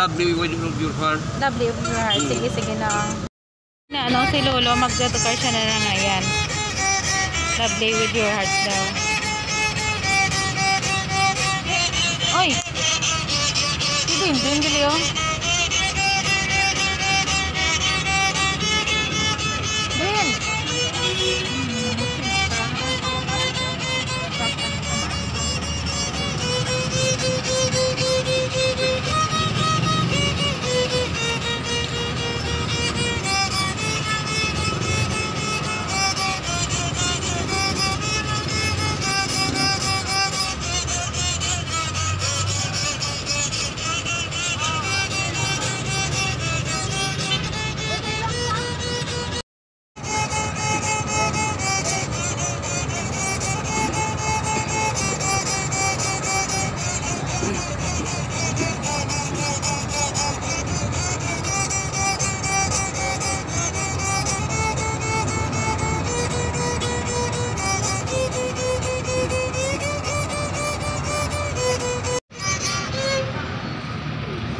lovely with your heart. Lovely of your heart. Sige, sige na. Na ano, si Lolo, magtutukar siya na lang ngayon. Lovely with your heart daw. Oy! Hindi, hindi, hindi, oh.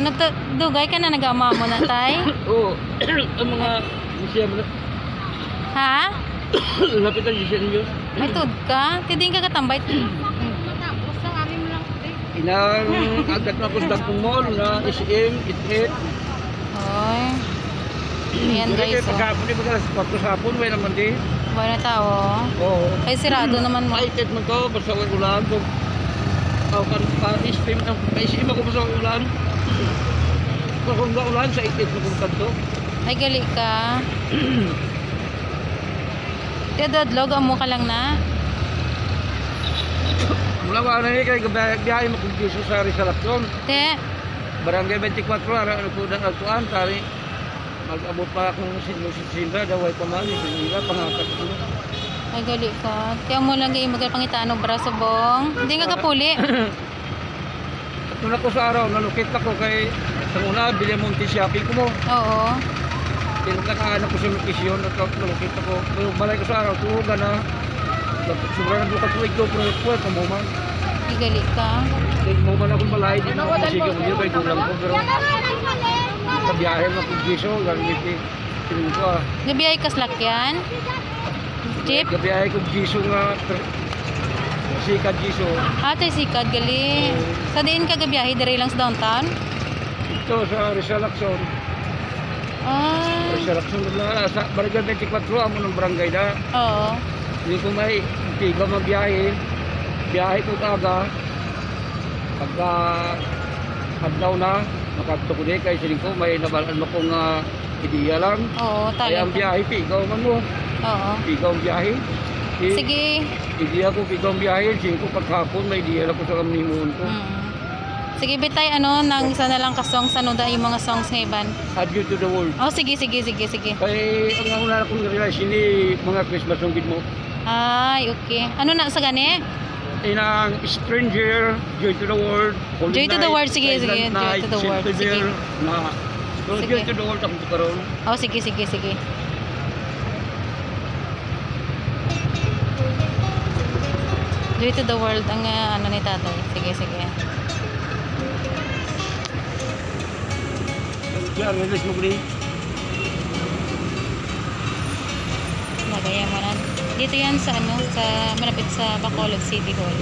Nagdugay ka na nagama mo na, tay? Oo. ang mga Disyembre. Ha? Lapit ang Disyembre. May tud ka? Tiding ka katambay. Inang agad na punta kong mall na SM, itit. Oy. Ayan guys, oh. Pagkapon di ba sa sapon, may naman di. Buhay na tao. Oo. Ay, sirado naman mo. Ay, itit man ko, basta may ulan. Ako kan pa SM, may SM ako basta may ulan. Kung nga ulan, sa itit na kong kanto. Ay, gali ka. Tiyo, dodlog, amo ka lang na. Mula ba na ni kay biyahe mo kung giso sa Rizalaksyon. Te, Barangay 24 ara ano ko dang atuan tari. Mag-abot pa akong sinlo si Sinda daway pa man ni pangakat ko. ay gali ka. Tiyo mo lang kayo magpangitaan ng braso bong. Hindi nga kapuli. Nung ako sa araw nalukit ako kay sa una bili mo ti shopping ko mo. Oo. Pero nakahanap ko sa lokasyon at nalukit ako. Pero balay ko sa araw tuhugan na. Sobrang bukat tuwig ko pero po mo man. Ay, gali ka. Di mo man akong balay di mo ako sige mo kay gulang ko pero sa biyahe mo kung giso gamit ti Tingin ko ah. Gabi ay kaslakyan. Jeep. Gabiyahe ko giso nga sikat giso. Ate, sikat gali. Sa diin ka gabiyahe, diri lang sa downtown? Ito sa Rizal Lacson. Ah, Rizal Lacson sa Barangay 24 amo ng barangay na. oo. Hindi ko may tiga magbiyahe. Biyahe ko aga. Pagka adlaw na, makadto ko di kay siling ko may nabalan mo kong uh, ideya lang. Oo, Kaya ang biyahe, pigaw man mo. Oo. Pigaw ang biyahe. I- Sige. Ideya ko, pigaw ang biyahe. Sige ko pagkapon, may ideya lang ko sa kamnimuon ko. Mm. Sige, bitay, ano, nang isa na lang ka songs, ano yung mga songs ng iban. Adieu to the world. Oh, sige, sige, sige, sige. Kay ang una akong realize ini mga Christmas song mo. Ay, okay. Ano na sa gani? Inang Stranger, Joy to the World, Holy Joy to the Night, World, sige, Silent sige, Joy Night, to the World, September, sige. Na, so, Sige. Joy to the World ako karon. Oh, sige, sige, sige. Joy to the world ang ah, ano ni tatay. Sige, sige. Kaya release mo gani. Nagaya mo na. Dito yan sa ano, sa malapit sa Bacolod City Hall.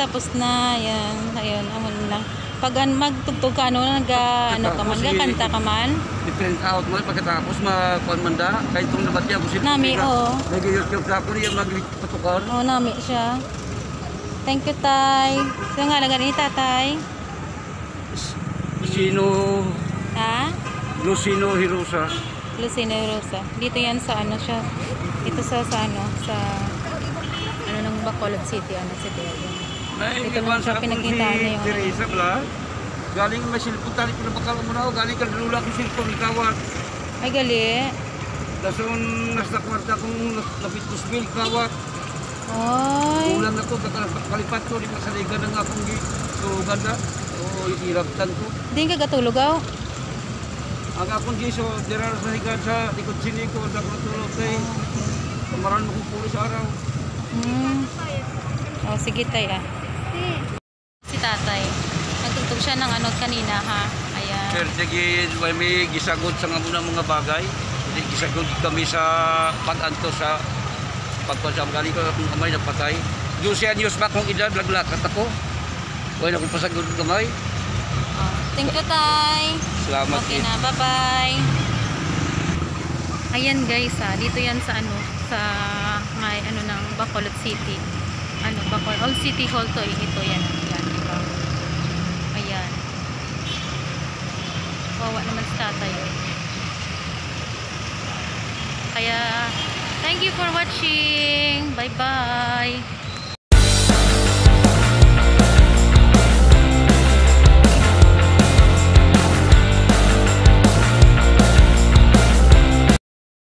Tapos na. Ayan, ayun, amon lang. Pag an magtugtog ka, ano, nag, ano ka man, kanta ka man. Different out mo pagkatapos makuan man da kahit kung nabati ako si Nami, oo. Nag-YouTube sa ako niya magpatukar. Oo, nami siya. Thank you, Tay. Sino nga lang ni Tatay? Sino Ha? Lucino Hirosa. Lucina Rosa. Dito yan sa ano siya. Ito sa, sa ano, sa ano ng Bacolod City, ano City. Iwan lang siya pinakita niya yung- Teresa bala. Galing may silpon tali ko na bakal mo na ako. Galing ka lula ko silpon ikawat. Ay, gali. Dason nasa kwarta kong lapit ko smil kawat. Ay. Kulang ako kalipat ko di pasaligan ng akong gi. So ganda. O iraptan ko. Di ka gatulog aw. Ang akong gi so dirar sa higan sa likod sini ko sa ko tulog kay kamaran mo kong pulis araw. Hmm. Oh, sige tay ah. Si tatay. Nagtugtog siya ng ano kanina ha. Ayan. Sir, sige, may gisagot sa muna mga bagay. Hindi gisagot kami sa pag-anto sa pagpasam. Galing ko akong kamay na patay. 12 anyos pa akong edad, laglakat ako. Wala akong pasagod ng kamay. Oh, thank you tay. Salamat Okay eh. na, bye-bye. Ayan guys, ah, dito yan sa ano, sa may ano ng Bacolod City. Ano, Bacolod, Old City Hall to, eh. ito yan. Ayan, diba? Ayan. Wawa naman si tatay. eh. Kaya, thank you for watching. Bye-bye.